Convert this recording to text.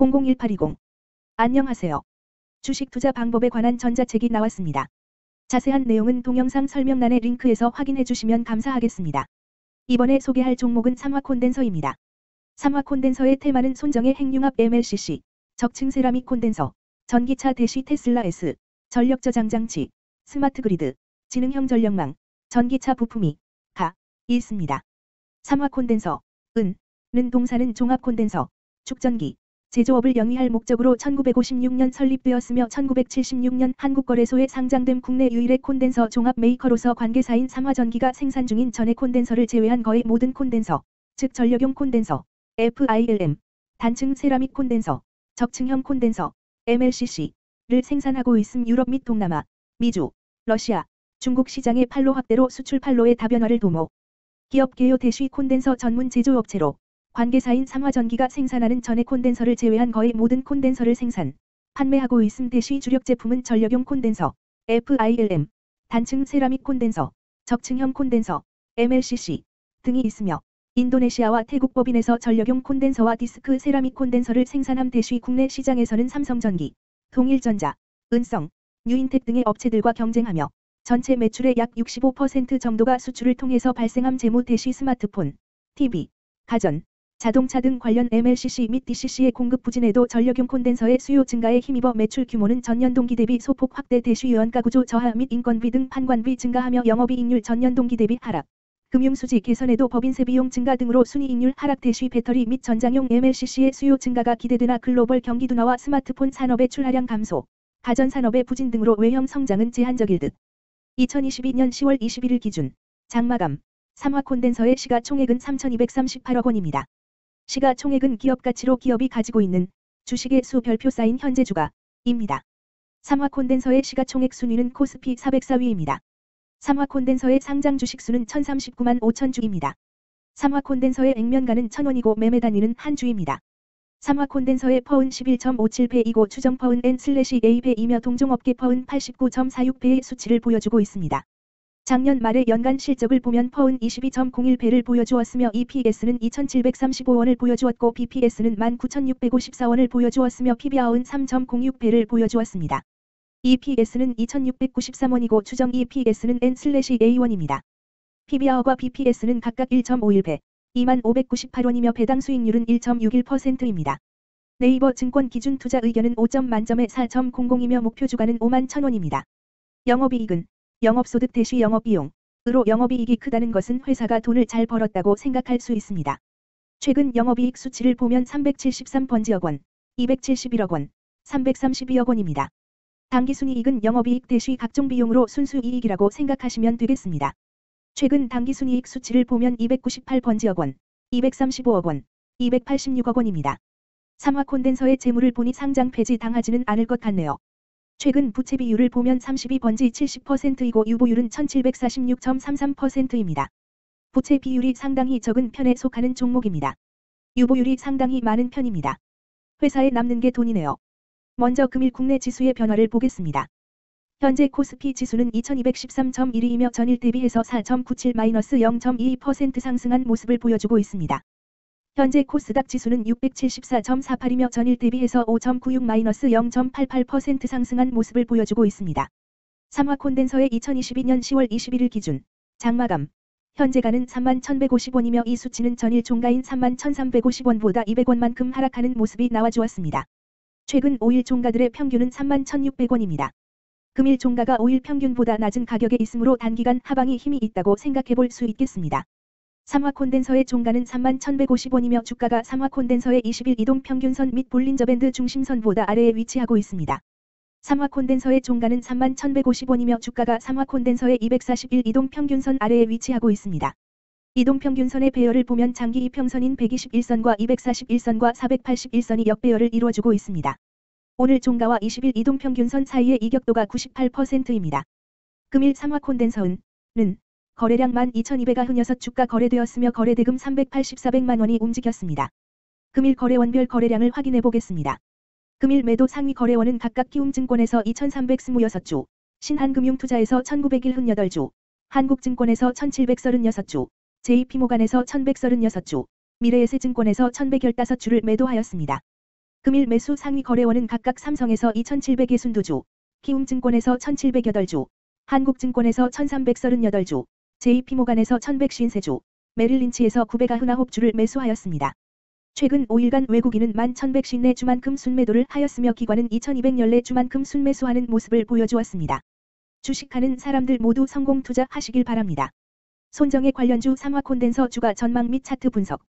001-820 안녕하세요. 주식 투자 방법에 관한 전자책이 나왔습니다. 자세한 내용은 동영상 설명란의 링크에서 확인해 주시면 감사하겠습니다. 이번에 소개할 종목은 삼화 콘덴서입니다. 삼화 콘덴서의 테마는 손정의 핵융합 MLCC, 적층 세라믹 콘덴서, 전기차 대시 테슬라 S, 전력 저장 장치, 스마트 그리드, 지능형 전력망, 전기차 부품이 가 있습니다. 삼화 콘덴서, 은, 는 동사는 종합 콘덴서, 축전기, 제조업을 영위할 목적으로 1956년 설립되었으며 1976년 한국거래소에 상장된 국내 유일의 콘덴서 종합 메이커로서 관계사인 삼화전기가 생산 중인 전해 콘덴서를 제외한 거의 모든 콘덴서, 즉 전력용 콘덴서, FILM, 단층 세라믹 콘덴서, 적층형 콘덴서, MLCC를 생산하고 있음 유럽 및 동남아, 미주, 러시아, 중국 시장의 판로 확대로 수출 판로의 다변화를 도모. 기업 개요 대쉬 콘덴서 전문 제조업체로 관계사인 삼화전기가 생산하는 전해 콘덴서를 제외한 거의 모든 콘덴서를 생산, 판매하고 있음 대쉬 주력 제품은 전력용 콘덴서, FILM, 단층 세라믹 콘덴서, 적층형 콘덴서, MLCC 등이 있으며 인도네시아와 태국 법인에서 전력용 콘덴서와 디스크 세라믹 콘덴서를 생산함 대쉬 국내 시장에서는 삼성전기, 동일전자, 은성, 뉴인텍 등의 업체들과 경쟁하며 전체 매출의 약 65% 정도가 수출을 통해서 발생함 재무 대쉬 스마트폰, TV, 가전, 자동차 등 관련 MLCC 및 DCC의 공급 부진에도 전력용 콘덴서의 수요 증가에 힘입어 매출 규모는 전년 동기 대비 소폭 확대 대시 원가 구조 저하 및 인건비 등 판관비 증가하며 영업이익률 전년 동기 대비 하락. 금융수지 개선에도 법인세 비용 증가 등으로 순이익률 하락 대시 배터리 및 전장용 MLCC의 수요 증가가 기대되나 글로벌 경기 둔화와 스마트폰 산업의 출하량 감소, 가전산업의 부진 등으로 외형 성장은 제한적일 듯. 2022년 10월 21일 기준 장마감 3화 콘덴서의 시가총액은 3,238억 원입니다. 시가총액은 기업 가치로 기업이 가지고 있는 주식의 수 별표 쌓인 현재 주가입니다. 삼화 콘덴서의 시가총액 순위는 코스피 404위입니다. 삼화 콘덴서의 상장 주식수는 1039만 5천 주입니다. 삼화 콘덴서의 액면가는 1000원이고 매매 단위는 한 주입니다. 삼화 콘덴서의 퍼은 11.57배이고 추정 퍼은 N/A배이며 동종업계 퍼은 89.46배의 수치를 보여주고 있습니다. 작년 말의 연간 실적을 보면 퍼은 22.01배를 보여주었으며 EPS는 2,735원을 보여주었고 BPS는 19,654원을 보여주었으며 PBR은 3.06배를 보여주었습니다. EPS는 2,693원이고 추정 EPS는 N/A1입니다. PBR과 BPS는 각각 1.51배, 2598원이며 배당 수익률은 1.61%입니다. 네이버 증권 기준 투자 의견은 5점 만점에 4.00이며 목표 주가는 5만 1,000원입니다. 영업이익은 영업소득 대시 영업비용 으로 영업이익이 크다는 것은 회사가 돈을 잘 벌었다고 생각할 수 있습니다. 최근 영업이익 수치를 보면 373번지억 원, 271억 원, 332억 원입니다. 당기순이익은 영업이익 대시 각종 비용으로 순수이익이라고 생각하시면 되겠습니다. 최근 당기순이익 수치를 보면 298번지억 원, 235억 원, 286억 원입니다. 삼화 콘덴서의 재물을 보니 상장 폐지 당하지는 않을 것 같네요. 최근 부채 비율을 보면 32번지 70%이고 유보율은 1746.33%입니다. 부채 비율이 상당히 적은 편에 속하는 종목입니다. 유보율이 상당히 많은 편입니다. 회사에 남는 게 돈이네요. 먼저 금일 국내 지수의 변화를 보겠습니다. 현재 코스피 지수는 2213.1위이며 전일 대비해서 4.97-0.22% 상승한 모습을 보여주고 있습니다. 현재 코스닥 지수는 674.48이며 전일 대비해서 5.96-0.88% 상승한 모습을 보여주고 있습니다. 삼화 콘덴서의 2022년 10월 21일 기준 장마감 현재가는 31,150원이며 이 수치는 전일 종가인 31,350원보다 200원만큼 하락하는 모습이 나와주었습니다. 최근 5일 종가들의 평균은 31,600원입니다. 금일 종가가 5일 평균보다 낮은 가격에 있으므로 단기간 하방이 힘이 있다고 생각해 볼 수 있겠습니다. 삼화 콘덴서의 종가는 31,150원이며 주가가 삼화 콘덴서의 20일 이동 평균선 및 볼린저 밴드 중심선보다 아래에 위치하고 있습니다. 삼화 콘덴서의 종가는 31,150원이며 주가가 삼화 콘덴서의 241 이동 평균선 아래에 위치하고 있습니다. 이동 평균선의 배열을 보면 장기 이평선인 121선과 241선과 481선이 역배열을 이루어주고 있습니다. 오늘 종가와 20일 이동 평균선 사이의 이격도가 98%입니다. 금일 삼화 콘덴서는 거래량 12,200가 흔여서 주가 거래되었으며 거래대금 384백만 원이 움직였습니다. 금일 거래원별 거래량을 확인해 보겠습니다. 금일 매도 상위 거래원은 각각 키움증권에서 2,326주, 신한금융투자에서 1,901 한국증권에서 1,736주, JP모간에서 1,136주, 미래에셋증권에서 1,115주를 매도하였습니다. 금일 매수 상위 거래원은 각각 삼성에서 2,762주, 키움증권에서 1,708주, 한국증권에서 1,338주, JP모간에서 1,153주, 메릴린치에서 999주를 매수하였습니다. 최근 5일간 외국인은 11,154 주만큼 순매도를 하였으며 기관은 2,214 주만큼 순매수하는 모습을 보여주었습니다. 주식하는 사람들 모두 성공 투자하시길 바랍니다. 손정의 관련주 삼화 콘덴서 주가 전망 및 차트 분석